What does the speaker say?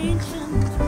ancient